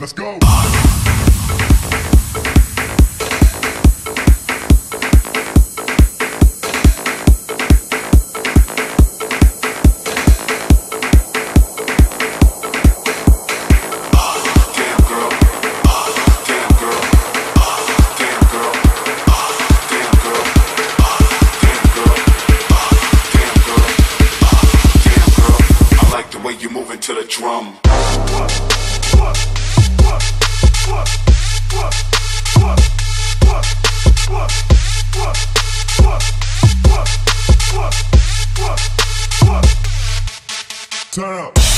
Let's go. you to the drum. What? What? Turn up.